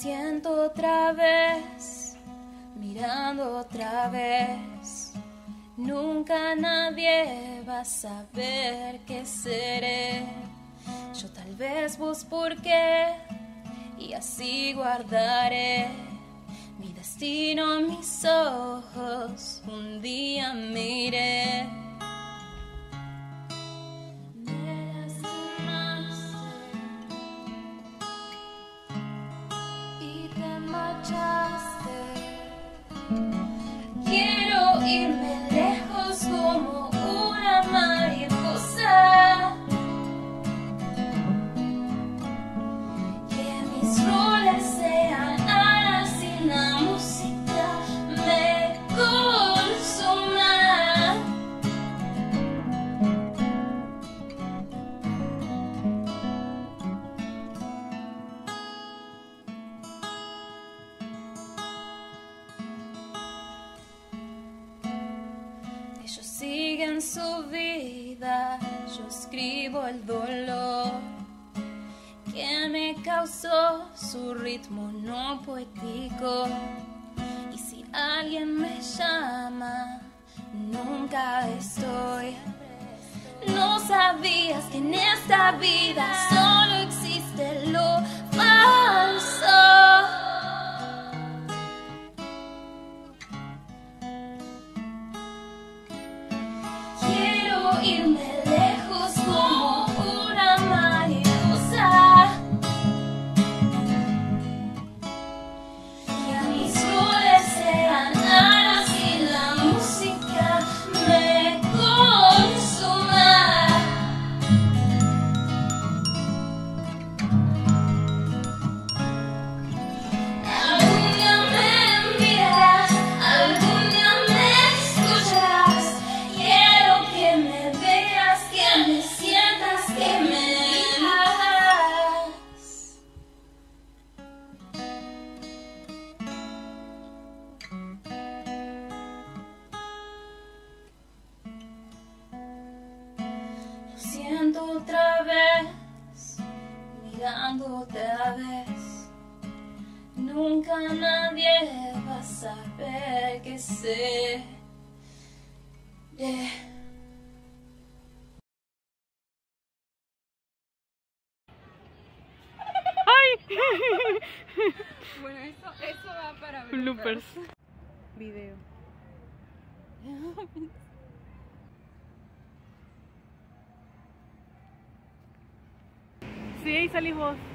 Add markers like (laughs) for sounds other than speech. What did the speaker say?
siento otra vez, mirando otra vez. Nunca nadie va a saber qué seré. Yo tal vez vos por qué, y así guardaré mi destino en mis ojos. Un día miré. Y te marchaste. Quiero irme lejos como una mariposa. Su vida, yo escribo el dolor que me causó su ritmo no poético. Y si alguien me llama, nunca estoy. No sabías que en esta vida solo existe Quiero irme mirando otra vez. Nunca nadie va a saber que sé. (laughs) Bueno, eso, eso va para Bloopers. Video. (laughs) Sí, ahí salís vos.